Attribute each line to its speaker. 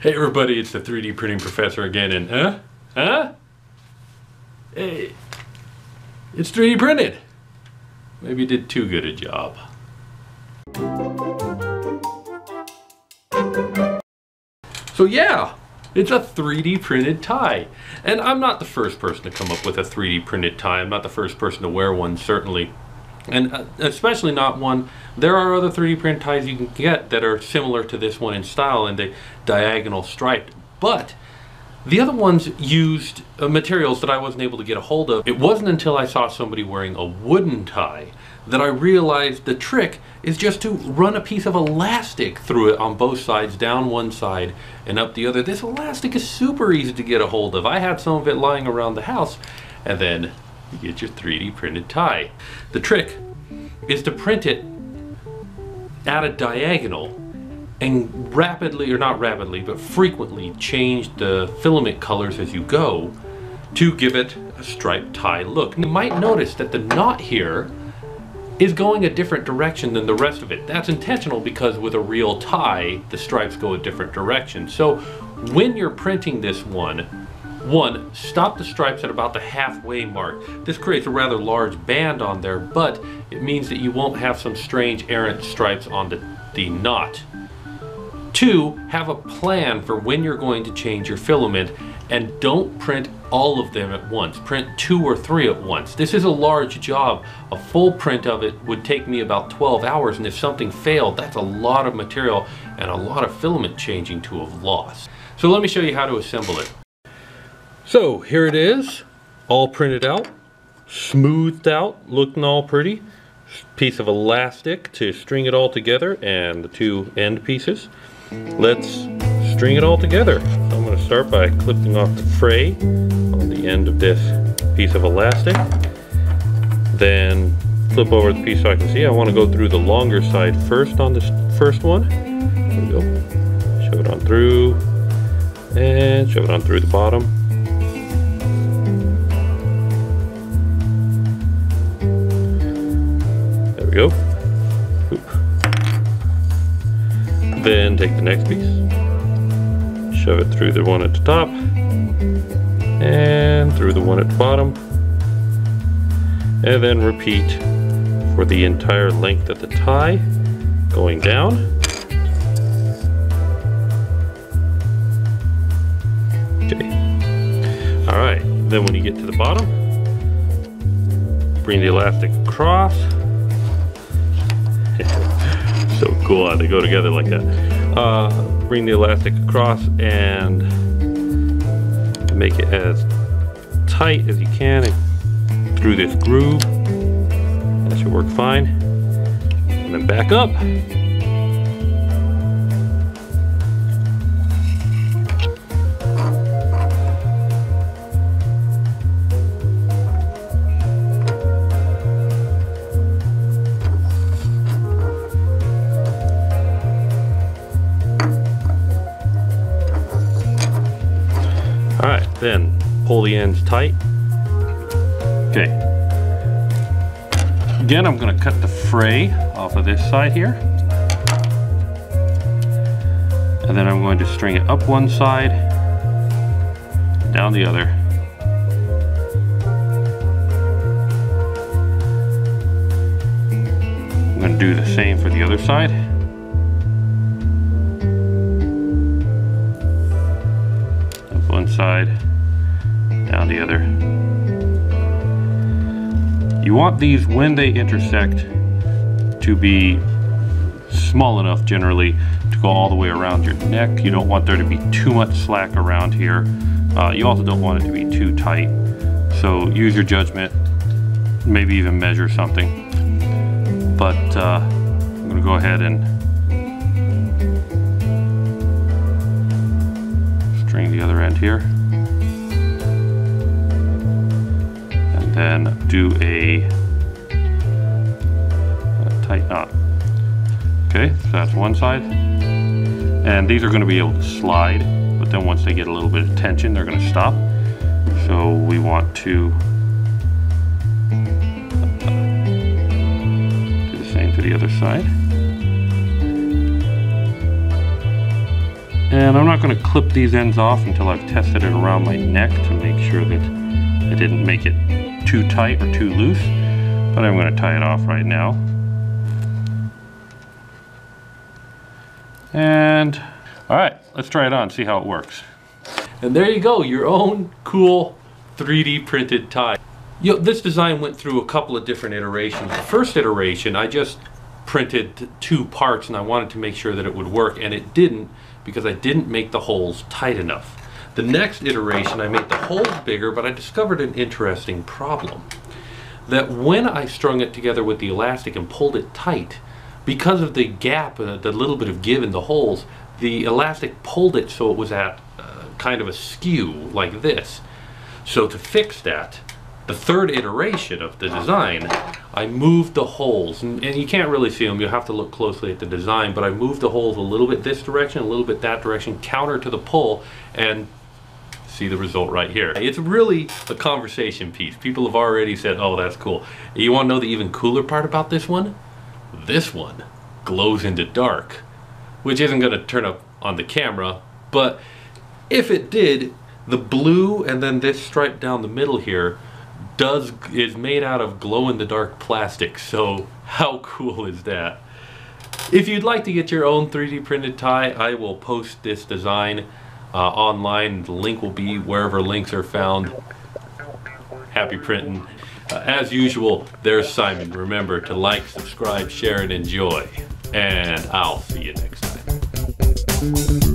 Speaker 1: Hey everybody, it's the 3D printing professor again, and huh? Huh? Hey, it's 3D printed. Maybe you did too good a job. So yeah, it's a 3D printed tie. And I'm not the first person to come up with a 3D printed tie. I'm not the first person to wear one, certainly and uh, especially not one there are other 3d print ties you can get that are similar to this one in style and the diagonal striped but the other ones used uh, materials that I wasn't able to get a hold of. It wasn't until I saw somebody wearing a wooden tie that I realized the trick is just to run a piece of elastic through it on both sides, down one side and up the other. This elastic is super easy to get a hold of. I had some of it lying around the house and then you get your 3D printed tie. The trick is to print it at a diagonal and rapidly, or not rapidly, but frequently change the filament colors as you go to give it a striped tie look. You might notice that the knot here is going a different direction than the rest of it. That's intentional because with a real tie, the stripes go a different direction. So when you're printing this one, one, stop the stripes at about the halfway mark. This creates a rather large band on there, but it means that you won't have some strange errant stripes on the, the knot. Two, have a plan for when you're going to change your filament and don't print all of them at once. Print two or three at once. This is a large job. A full print of it would take me about 12 hours and if something failed, that's a lot of material and a lot of filament changing to have lost. So let me show you how to assemble it. So here it is, all printed out, smoothed out, looking all pretty. Piece of elastic to string it all together and the two end pieces. Let's string it all together. I'm going to start by clipping off the fray on the end of this piece of elastic. Then flip over the piece so I can see. I want to go through the longer side first on this first one. There we go. Shove it on through and shove it on through the bottom. Go. Oop. Then take the next piece, shove it through the one at the top, and through the one at the bottom, and then repeat for the entire length of the tie, going down. Okay. All right, then when you get to the bottom, bring the elastic across, cool how they go together like that. Uh, bring the elastic across and make it as tight as you can through this groove. That should work fine. And then back up. Tight. Okay. Again, I'm going to cut the fray off of this side here. And then I'm going to string it up one side, down the other. I'm going to do the same for the other side. The other. You want these when they intersect to be small enough generally to go all the way around your neck. You don't want there to be too much slack around here. Uh, you also don't want it to be too tight. So use your judgment, maybe even measure something. But uh, I'm gonna go ahead and string the other end here. Then do a, a tight knot. Okay, so that's one side. And these are going to be able to slide, but then once they get a little bit of tension, they're going to stop. So we want to do the same to the other side. And I'm not going to clip these ends off until I've tested it around my neck to make sure that I didn't make it too tight or too loose. But I'm going to tie it off right now. And all right, let's try it on, see how it works. And there you go, your own cool 3D printed tie. You know, this design went through a couple of different iterations. The first iteration, I just printed two parts and I wanted to make sure that it would work and it didn't because I didn't make the holes tight enough. The next iteration, I made the holes bigger, but I discovered an interesting problem. That when I strung it together with the elastic and pulled it tight, because of the gap, uh, the little bit of give in the holes, the elastic pulled it so it was at uh, kind of a skew like this. So to fix that, the third iteration of the design, I moved the holes, and, and, you can't really see them, you'll have to look closely at the design, but I moved the holes a little bit this direction, a little bit that direction, counter to the pull, and see the result right here. It's really a conversation piece. People have already said, oh, that's cool. You wanna know the even cooler part about this one? This one glows into dark, which isn't gonna turn up on the camera, but if it did, the blue and then this stripe down the middle here does is made out of glow-in-the-dark plastic. So how cool is that? If you'd like to get your own 3D printed tie, I will post this design online. The link will be wherever links are found. Happy printing. Uh, as usual, there's Simon. Remember to like, subscribe, share, and enjoy. And I'll see you next time.